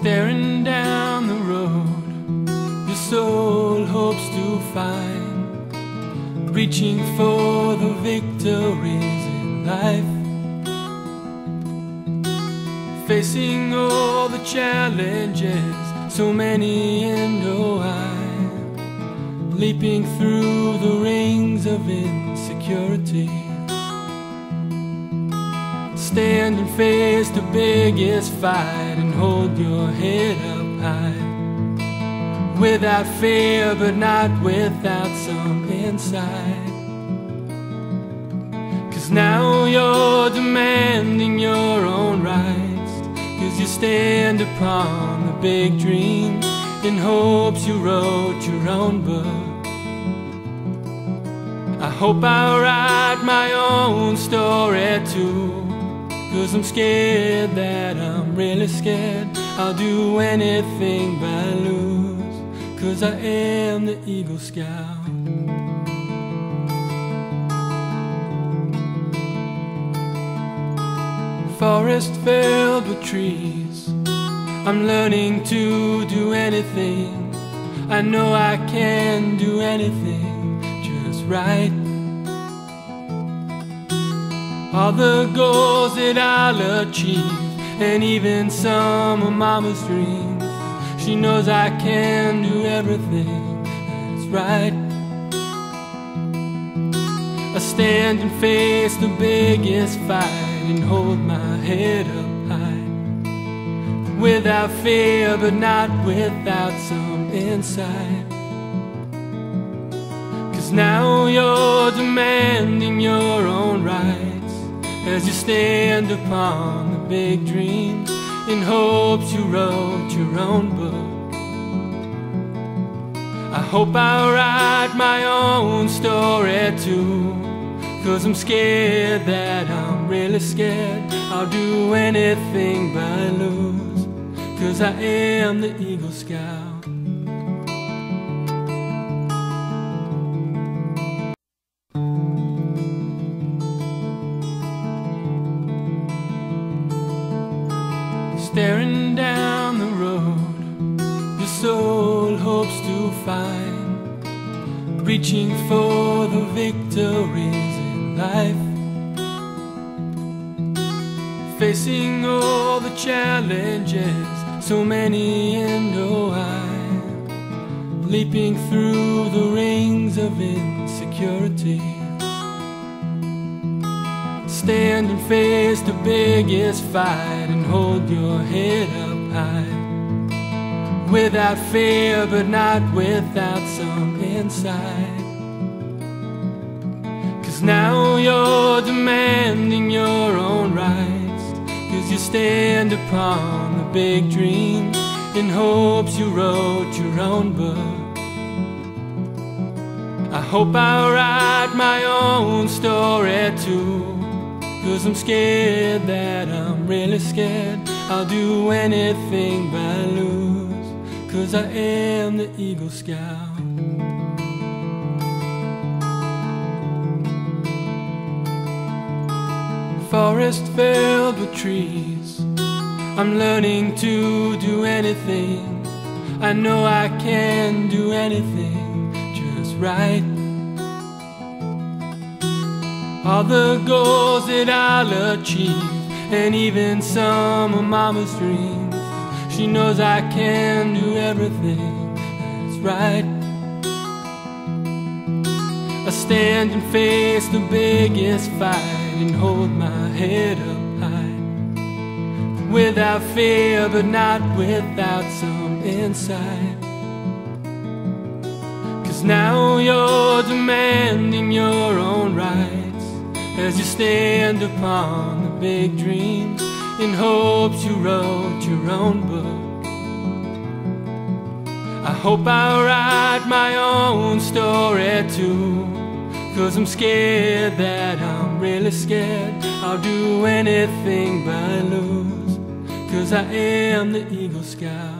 Staring down the road, your soul hopes to find, reaching for the victories in life. Facing all the challenges, so many and oh I, leaping through the rings of insecurity. standing face the biggest fight and hold your head up high. Without fear, but not without some insight. Cause now you're demanding your own rights. Cause you stand upon the big dream in hopes you wrote your own book. I hope I write my own story too. Cause I'm scared that I'm really scared. I'll do anything but lose Cause I am the Eagle Scout. Forest filled with trees. I'm learning to do anything. I know I can do anything just right all the goals that I'll achieve And even some of mama's dreams She knows I can do everything that's right. I stand and face the biggest fight And hold my head up high. Without fear but not without some insight. Cause now you're demanding your own rights as you stand upon the big dreams in hopes you wrote your own book. I hope I write my own story too. Cause I'm scared that I'm really scared I'll do anything but lose Cause I am the Eagle Scout Staring down the road, your soul hopes to find, reaching for the victories in life. Facing all the challenges, so many and oh I, leaping through the rings of insecurity. Stand and face the biggest fight and hold your head up high. Without fear, but not without some insight. Cause now you're demanding your own rights. Cause you stand upon the big dream in hopes you wrote your own book. I hope I write my own story too. Cause I'm scared that I'm really scared. I'll do anything but lose. Cause I am the Eagle Scout. Forest filled with trees. I'm learning to do anything. I know I can do anything. Just right all the goals that I'll achieve And even some of mama's dreams She knows I can do everything that's right. I stand and face the biggest fight And hold my head up high. Without fear but not without some insight. Cause now you're demanding your own rights as you stand upon the big dreams in hopes you wrote your own book. I hope I write my own story too. Cause I'm scared that I'm really scared I'll do anything but lose Cause I am the Eagle Scout